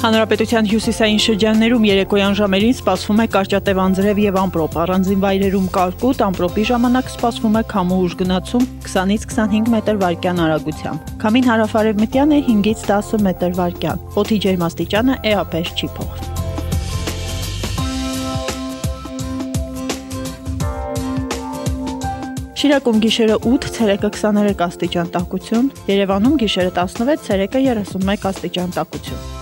Հանրապետության հյուսիսային շրջաններում երեկոյան ժամերին սպասվում է կարճատև անձրև եւ ամպրոպ։ Առանձին վայրերում կարկուտ, ամպրոպի ժամանակ սպասվում է քամու ուժգնացում 20-ից 25 մետր վարկյան արագությամբ։ Քամին հարավարևմտյան է 5-ից 10 մետր վարկյան։ Օդի ջերմաստիճանը էապես չի փոխվի։ Շիրակում գիշերը 8, ցերեկը 23 աստիճան տաքություն, Երևանում գիշերը 16, ցերեկը 31 աստիճան տաքություն։